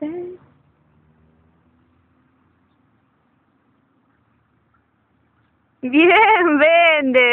Bien, vende.